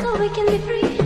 So we can be free.